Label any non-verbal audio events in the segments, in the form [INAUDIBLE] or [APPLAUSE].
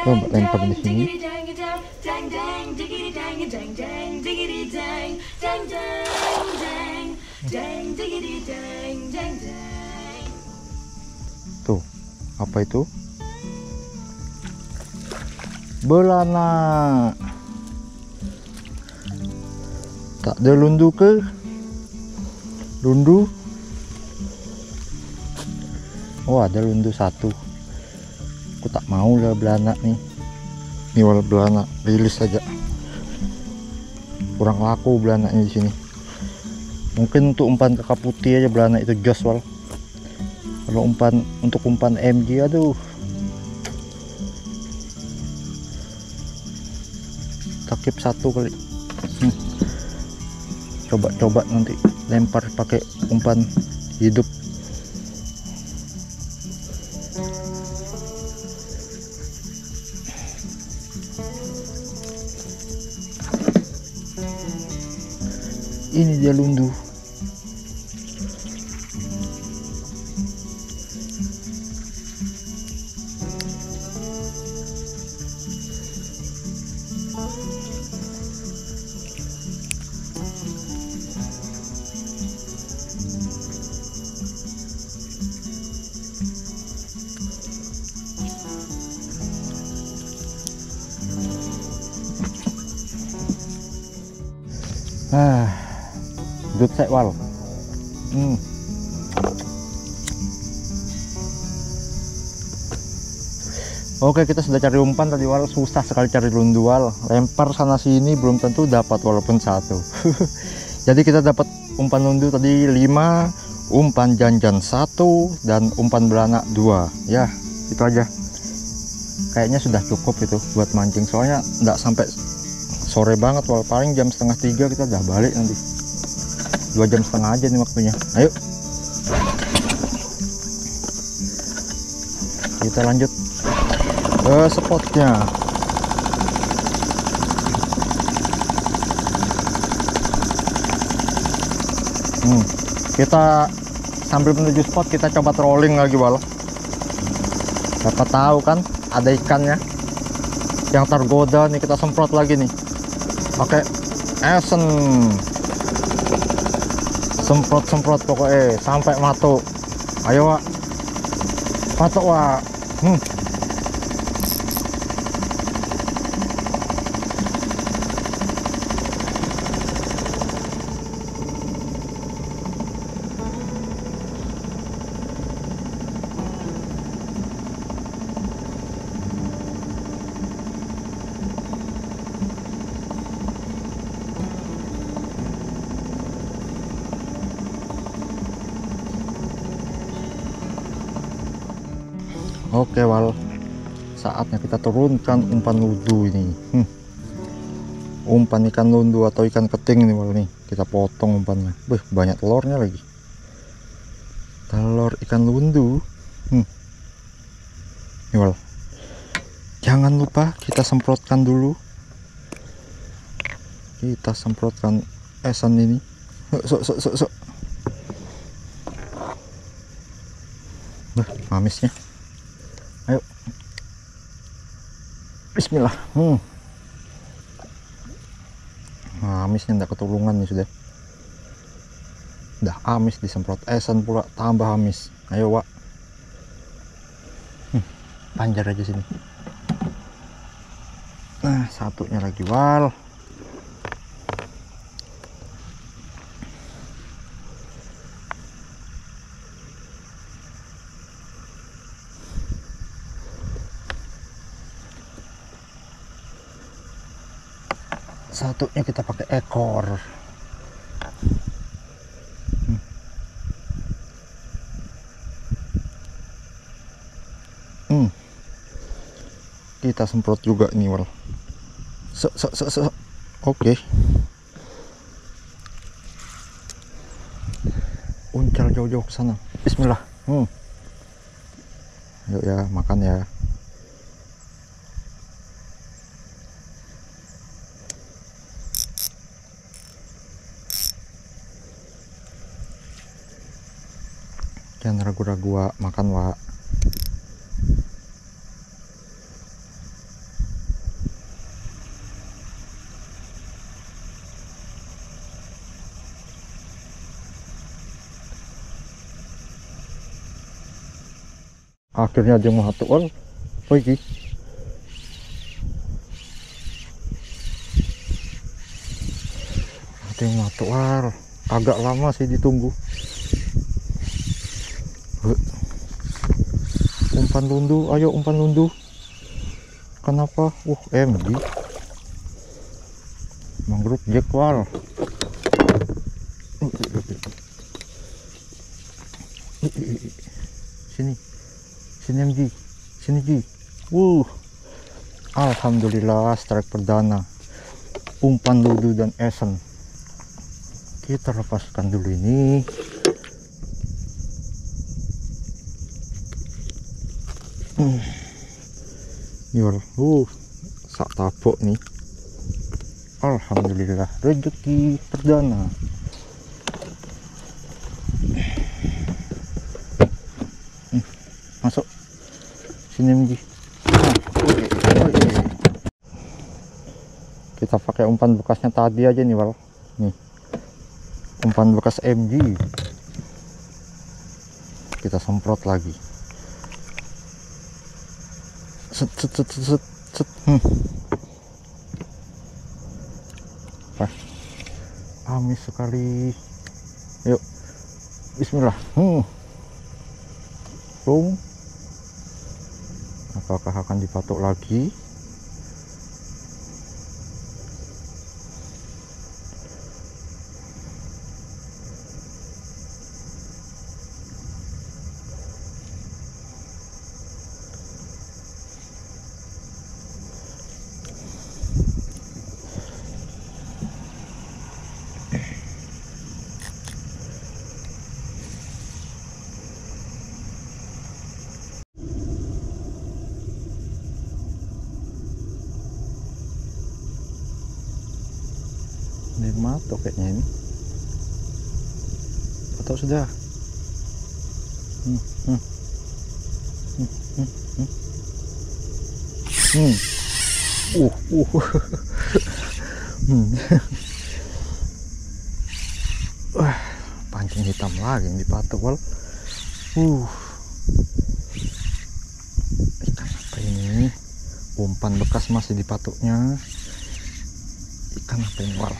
Coba lempar di sini. Tuh, apa itu? Belana. Tak ada lundu ke? Lundu? Oh, ada lundu satu. Aku tak mau lah belana nih. Ini wal belana rilis saja. Kurang laku belananya di sini. Mungkin untuk umpan kakak putih aja belana itu jos wal. Kalau umpan untuk umpan MG aduh takip satu kali Hmm. coba-coba nanti lempar pakai umpan hidup ini dia lundu. Ah dut sek wal. Hmm. Oke kita sudah cari umpan tadi wal. Susah sekali cari lundu wal. Lempar sana sini belum tentu dapat walaupun satu. [LAUGHS] Jadi kita dapat umpan lundu tadi 5 umpan janjan satu dan umpan beranak dua. Ya itu aja. Kayaknya sudah cukup itu buat mancing. Soalnya nggak sampai sore banget wal. Paling jam setengah tiga kita udah balik nanti dua jam setengah aja nih waktunya. Ayo. Kita lanjut ke spotnya. Hmm, kita sambil menuju spot kita coba trolling lagi wal siapa tahu kan ada ikannya yang tergoda nih kita semprot lagi nih. Pakai esen semprot semprot pokoknya sampai matuk. Ayo wak. Matuk wak hmm. Oke wal. Saatnya kita turunkan umpan ludu ini. Hmm. umpan ikan lundu atau ikan keting ini wal nih. Kita potong umpannya. Beh, banyak telurnya lagi. Telur ikan lundu hmm. ini wal. Jangan lupa kita semprotkan dulu. Kita semprotkan esan ini. Sok sok sok sok. Beh, mamisnya Bismillah. Hmm. nah, amisnya tidak ketulungan nih sudah. Udah amis disemprot. Esan pula tambah amis. Ayo wak. Hmm. panjar aja sini. Nah satunya lagi wal satunya kita pakai ekor Hmm. Hmm. kita semprot juga nih wal so, so, so, so. oke uncal jauh-jauh ke sana bismillah hmm. yuk ya makan ya jangan ragu-ragu wak. Makan wa akhirnya dia menghatuan pergi. Dia menghatuan agak lama sih ditunggu umpan lundu ayo umpan lundu. Kenapa? Uh MD mangrove jackwal sini sini MG sini G uh Alhamdulillah strike perdana. Umpan ludu dan esen kita lepaskan dulu ini hmm. Yul, uh sak tapok nih. Alhamdulillah rezeki perdana. Masuk. Sini MG nah, kita pakai umpan bekasnya tadi aja nih wal. Nih. Umpan bekas MG kita semprot lagi set set set set, set. Hmm. Wah, amis sekali yuk bismillah hmm. Boom apakah akan dipatok lagi mato kayaknya ini atau sudah hmm, hmm. Hmm, hmm, hmm. Hmm. Uh, uh. [LAUGHS] hmm. [LAUGHS] Wah, pancing hitam lagi yang dipatok wal. Uh. Ikan apa ini? Umpan bekas masih dipatoknya. Ikan apa ini wal?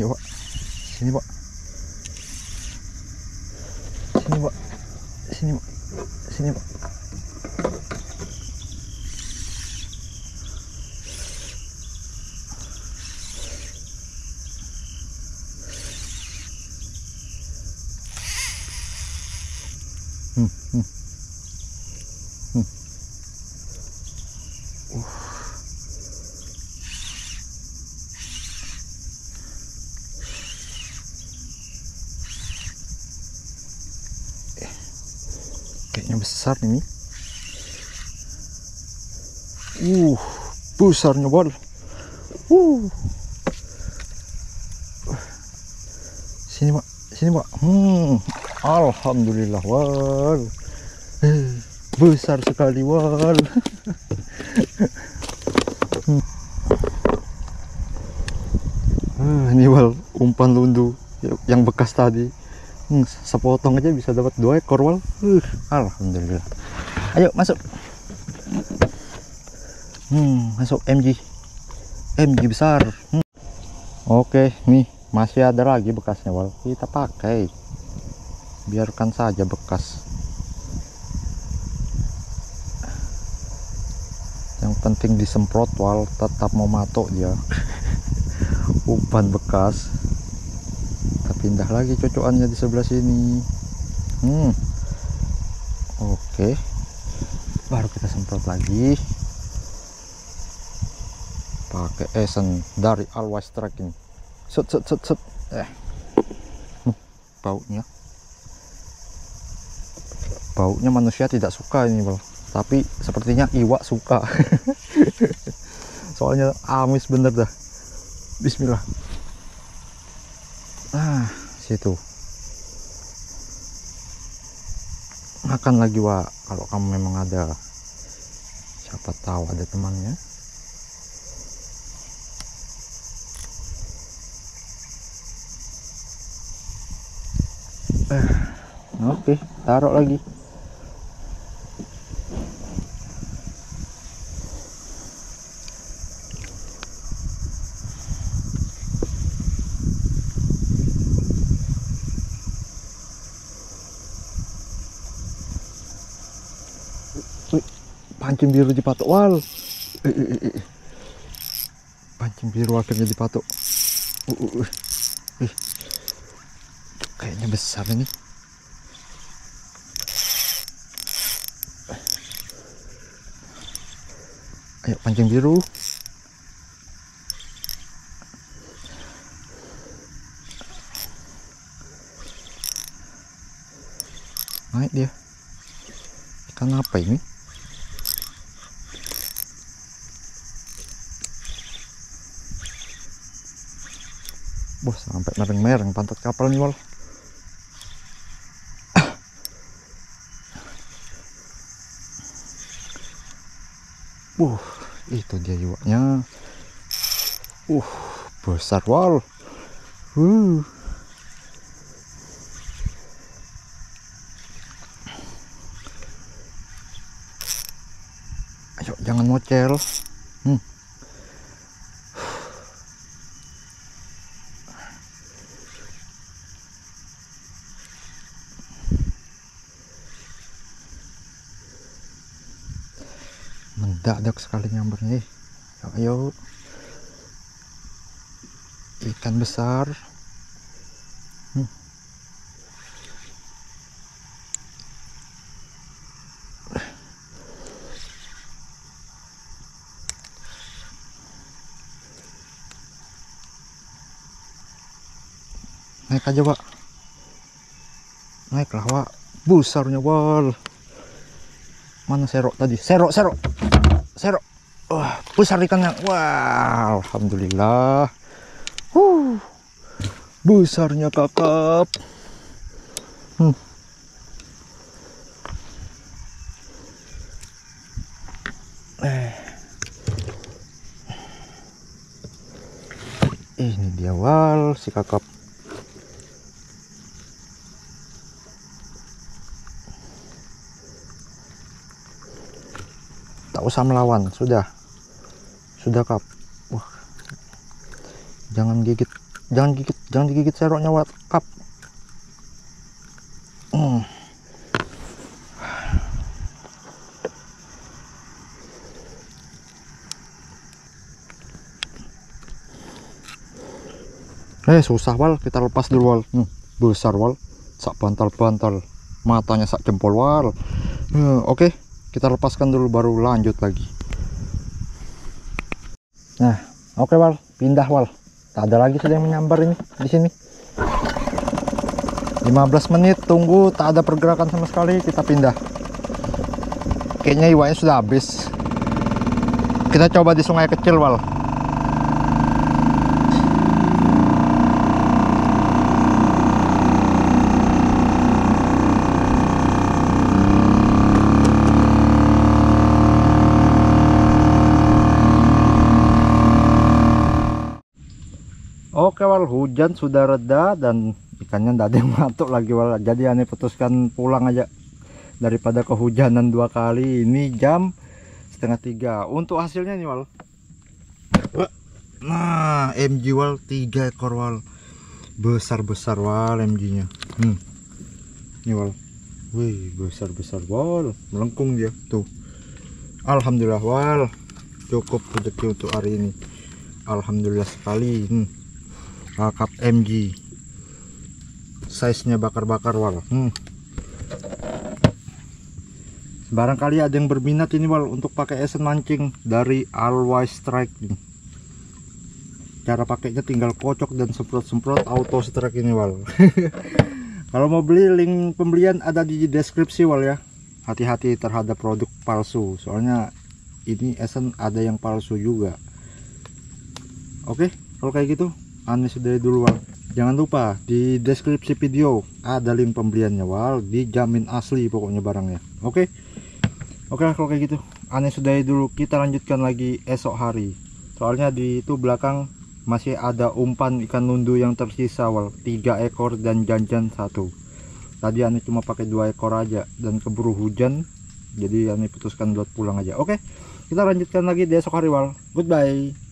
Ayo pak sini pak sini pak sini pak sini pak hmm, hmm. Hmm. Uh. kayaknya besar ini. Uh besarnya bol uh. Sini pak. Sini pak. Hmm. Alhamdulillah wal. Besar sekali wal. Hmm. [LAUGHS] ini wal umpan lundu yang bekas tadi hmm, sepotong aja bisa dapat dua ekor wal. Uh, alhamdulillah. Ayo masuk. Hmm, masuk MG MG besar. Hmm. oke nih masih ada lagi bekasnya wal. Kita pakai. Biarkan saja bekas. Yang penting disemprot wal. Tetap mau matok dia. [LAUGHS] Umpan bekas pindah lagi cocokannya di sebelah sini. Hmm. Oke. Baru kita semprot lagi. Pakai esen dari always tracking. Set set set set. Eh. Hmm, baunya. Baunya manusia tidak suka ini bro tapi sepertinya iwak suka. [LAUGHS] Soalnya amis bener dah. Bismillah Nah, situ. Makan lagi, Wak. Kalau kamu memang ada siapa tahu ada temannya. Eh, oke, okay, taruh lagi. Pancing biru dipatok wal. Eh, eh, eh, pancing biru akhirnya dipatok uh, uh, uh. Kayaknya besar ini. Ayo pancing biru. Naik dia. Ikan apa ini Bos sampai mereng-mereng pantat kapal nih wal. Uh, itu dia iwaknya. Uh, besar wal. Uh. Ayo jangan mocel. Hmm. Mendadak sekali nyambernya eh. Ayo. Ikan besar. Hmm. naik aja pak naiklah pak besarnya wal. Mana serok tadi? Serok serok serok wah besar ikannya wah alhamdulillah. Huh. Besarnya kakap. Hmm. eh. Ini dia wal si kakap usah melawan. Sudah. Sudah kap wah. Jangan gigit. Jangan gigit. Jangan digigit seroknya wat kap. Hmm. eh susah wal. Kita lepas dulu wal. Hmm, besar wal. Sak bantal-bantal. Matanya sak jempol wal. Hmm, oke. okay kita lepaskan dulu baru lanjut lagi. Nah oke wal. Pindah wal. Tak ada lagi sudah yang menyambar ini di sini. 15 menit tunggu. Tak ada pergerakan sama sekali kita pindah. Kayaknya iwaknya sudah habis. Kita coba di sungai kecil wal Oke wal hujan sudah reda dan ikannya tidak ada yang [LAUGHS] matuk lagi wal jadi aneh putuskan pulang aja daripada kehujanan dua kali. Ini jam setengah tiga. Untuk hasilnya nih wal nah MG wal tiga ekor wal. Besar besar wal MG nya hmm. ini wal. Wih besar besar wal. Melengkung dia. Tuh. Alhamdulillah wal. Cukup rezeki untuk hari ini. Alhamdulillah sekali. Hmm kakap MG size nya bakar-bakar wal. Hmm. barangkali ada yang berminat ini wal untuk pakai esen mancing dari Always Strike nih. cara pakainya tinggal kocok dan semprot-semprot auto strike ini wal. [LAUGHS] Kalau mau beli link pembelian ada di deskripsi wal ya. Hati-hati terhadap produk palsu. Soalnya ini esen ada yang palsu juga. Oke kalau kayak gitu aneh sudah dulu wal jangan lupa di deskripsi video ada link pembeliannya wal dijamin asli pokoknya barangnya. Oke? Oke kalau kayak gitu. Aneh sudah dulu. Kita lanjutkan lagi esok hari. Soalnya di itu belakang masih ada umpan ikan nundu yang tersisa wal tiga ekor dan janjan satu. Tadi Ani cuma pakai dua ekor aja dan keburu hujan. Jadi Ani putuskan buat pulang aja. Oke? Kita lanjutkan lagi di esok hari wal goodbye